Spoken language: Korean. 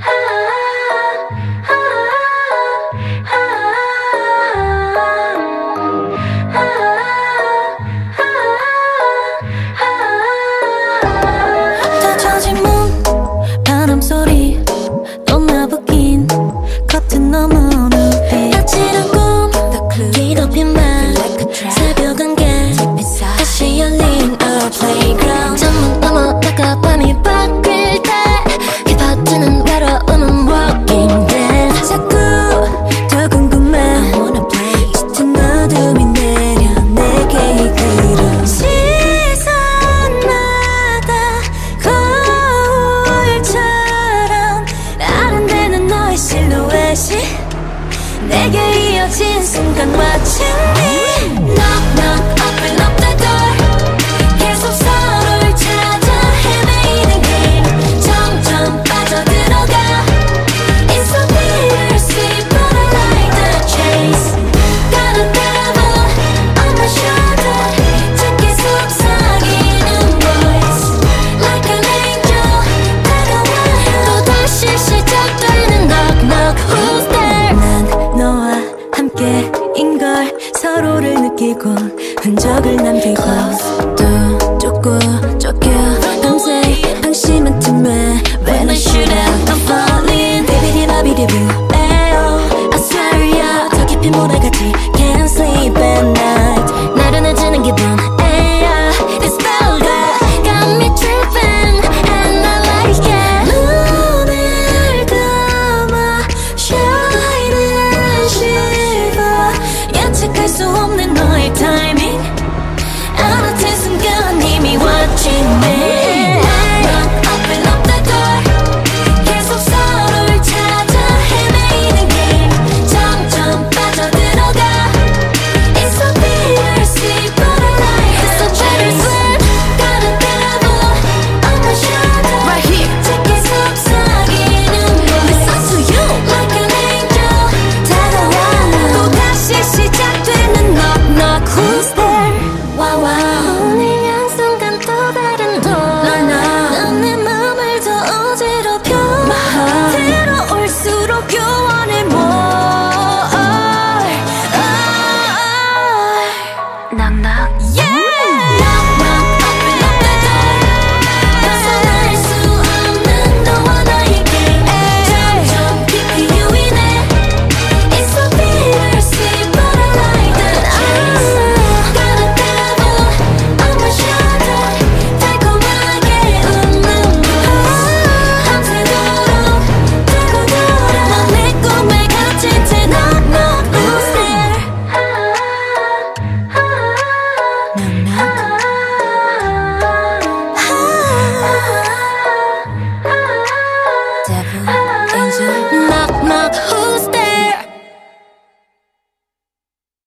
Ha! 서로를 느끼고 흔적을 남기고 또 쫓고 쫓겨. 밤새 방심한 틈에 When I shoot out I'm falling. 디비디바비디비 에어 I swear yeah. 더 깊이 몰아가지.